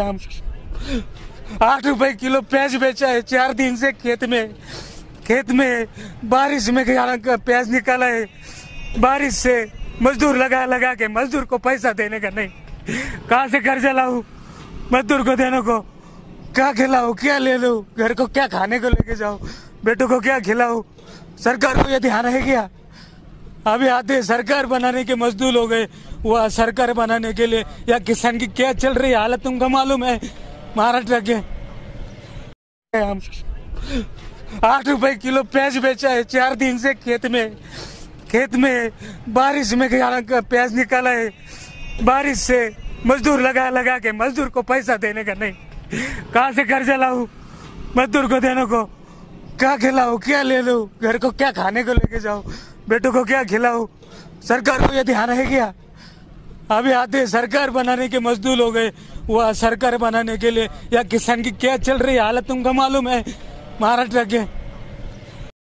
हम आठ रुपए किलो प्याज बेचा है, चार दिन से खेत में। खेत में बारिश में प्याज निकाला है। बारिश से मजदूर लगा लगा के मजदूर को पैसा देने का नहीं। कहाँ से कर्जा लाऊं? मजदूर को देने को क्या खिलाऊं? क्या ले लो? घर को क्या खाने को लेके जाऊँ? बेटों को क्या खिलाऊं? सरकार को यह ध्यान है क्या? अभी आते सरकार बनाने के मजदूर हो गए। वह सरकार बनाने के लिए या किसान की क्या चल रही हालत तुमको मालूम है? महाराष्ट्र के हम आठ रुपए किलो प्याज बेचा है। चार दिन से खेत में खेत में बारिश में प्याज निकाला है। बारिश से मजदूर लगा लगा के मजदूर को पैसा देने का नहीं। कहाँ से कर्जा लाऊ? मजदूर को देने को। क्या खिलाऊ? क्या ले लो? घर को क्या खाने को लेके जाओ बेटों को क्या खिलाऊ? सरकार को यह ध्यान है क्या? अभी आते सरकार बनाने के मजदूर हो गए। वह सरकार बनाने के लिए या किसान की क्या चल रही हालत तुमको मालूम है? महाराष्ट्र के